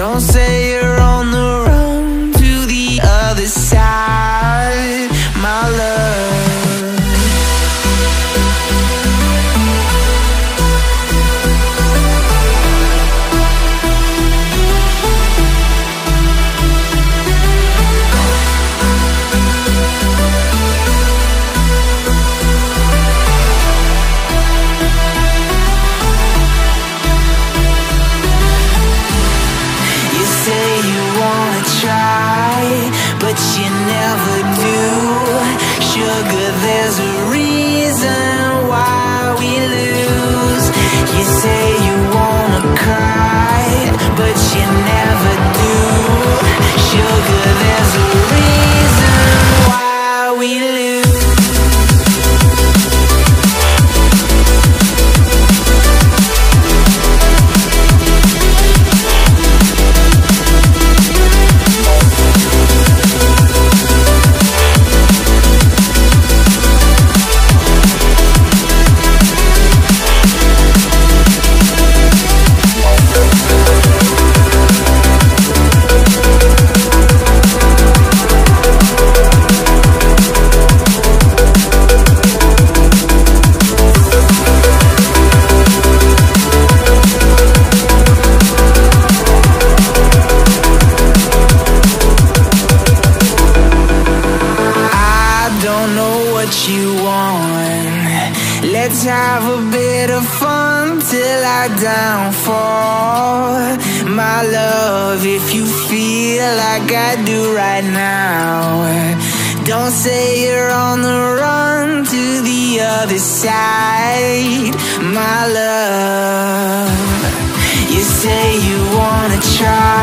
Don't say you're you never what you want. Let's have a bit of fun till I downfall. My love, if you feel like I do right now, don't say you're on the run to the other side. My love, you say you wanna try,